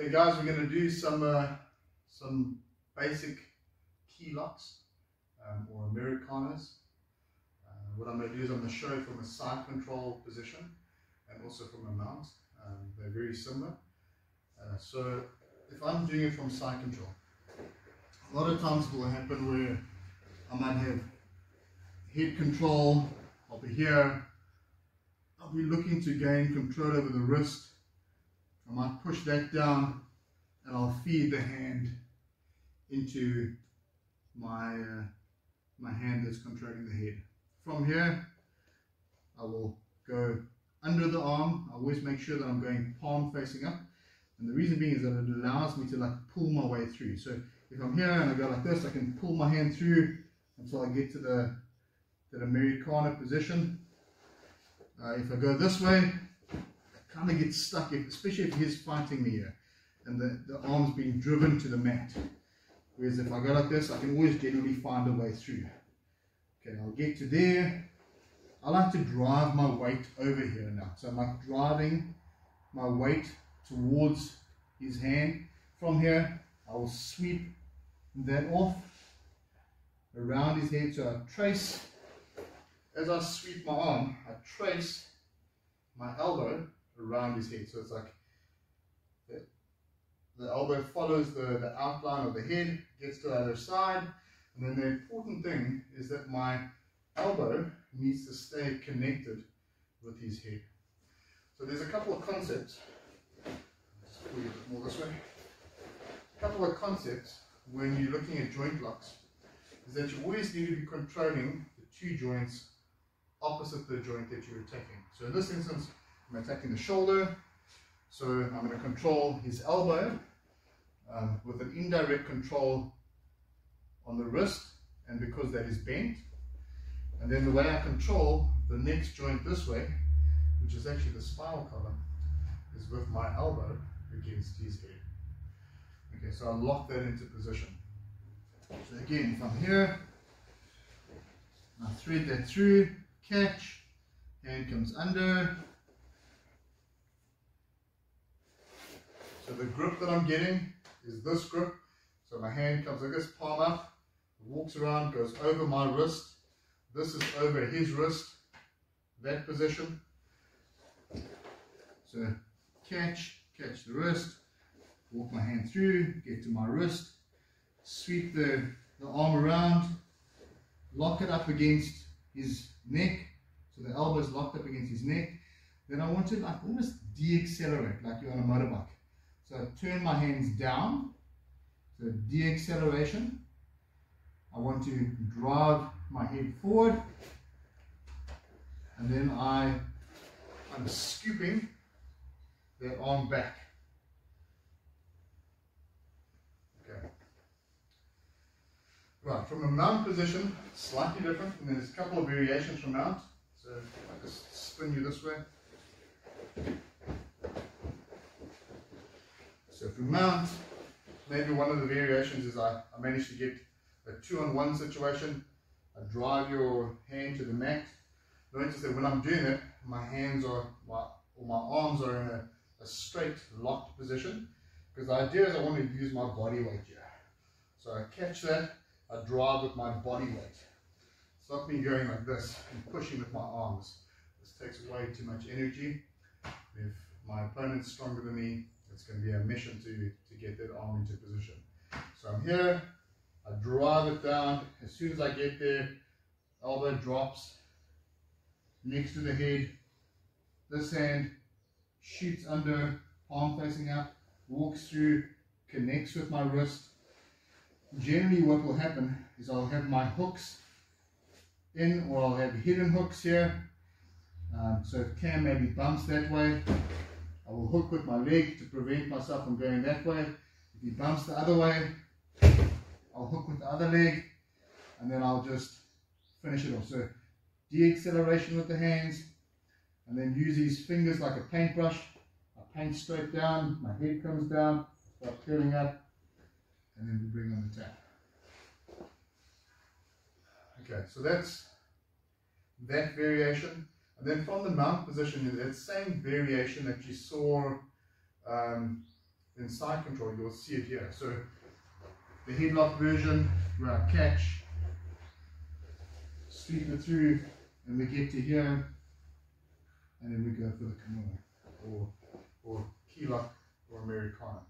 Okay guys, we're going to do some uh, some basic key locks um, or Americanas. Uh, what I'm going to do is I'm going to show from a side control position and also from a mount. Um, they're very similar. Uh, so if I'm doing it from side control, a lot of times it will happen where I might have head control, I'll be here, I'll be looking to gain control over the wrist, I might push that down and I'll feed the hand into my, uh, my hand that's controlling the head. From here, I will go under the arm. I always make sure that I'm going palm facing up. And the reason being is that it allows me to like pull my way through. So if I'm here and I go like this, I can pull my hand through until I get to the, to the Americana position. Uh, if I go this way, kind of get stuck, if, especially if he's fighting me here and the, the arm's being driven to the mat. Whereas if I go like this, I can always generally find a way through. Okay, I'll get to there. I like to drive my weight over here now. So I'm like driving my weight towards his hand. From here, I will sweep that off around his head. So I trace, as I sweep my arm, I trace my elbow around his head. So it's like the, the elbow follows the, the outline of the head, gets to the other side. And then the important thing is that my elbow needs to stay connected with his head. So there's a couple of concepts just pull you a bit more this way. A couple of concepts when you're looking at joint locks is that you always need to be controlling the two joints opposite the joint that you're attacking. So in this instance, I'm attacking the shoulder, so I'm going to control his elbow um, with an indirect control on the wrist, and because that is bent. And then the way I control the next joint this way, which is actually the spinal column, is with my elbow against his head. Okay, so I'll lock that into position. So again, I'm here, I thread that through, catch, hand comes under. So the grip that I'm getting is this grip. So my hand comes like this, palm up, walks around, goes over my wrist. This is over his wrist, that position. So catch, catch the wrist, walk my hand through, get to my wrist, sweep the, the arm around, lock it up against his neck, so the elbow is locked up against his neck. Then I want to like almost de-accelerate like you're on a motorbike. So I turn my hands down, so de-acceleration. I want to drive my head forward, and then I, I'm scooping that arm back. Okay. Right, from a mount position, slightly different, and there's a couple of variations from mount. So I just spin you this way. So from mount, maybe one of the variations is I, I managed to get a two-on-one situation. I drive your hand to the mat. Notice that when I'm doing it, my hands are, my, or my arms are in a a straight locked position because the idea is I want to use my body weight here. So I catch that, I drive with my body weight. Not me going like this and pushing with my arms. This takes way too much energy. If my opponent's stronger than me, it's going to be a mission to, to get that arm into position. So I'm here, I drive it down. As soon as I get there, elbow drops next to the head. This hand shoots under, palm facing up, walks through, connects with my wrist. Generally what will happen is I'll have my hooks in or I'll have hidden hooks here. Um, so if Cam maybe bumps that way, I will hook with my leg to prevent myself from going that way. If he bumps the other way, I'll hook with the other leg and then I'll just finish it off. So de-acceleration with the hands, and then use these fingers like a paintbrush. I paint straight down, my head comes down, start curling up, and then we bring on the tap. Okay, so that's that variation. And then from the mount position, is that same variation that you saw um, in side control, you'll see it here. So the headlock version, where I catch, sweep it through, and we get to here, and then we go for the Kimura, or, or key lock, or Americana.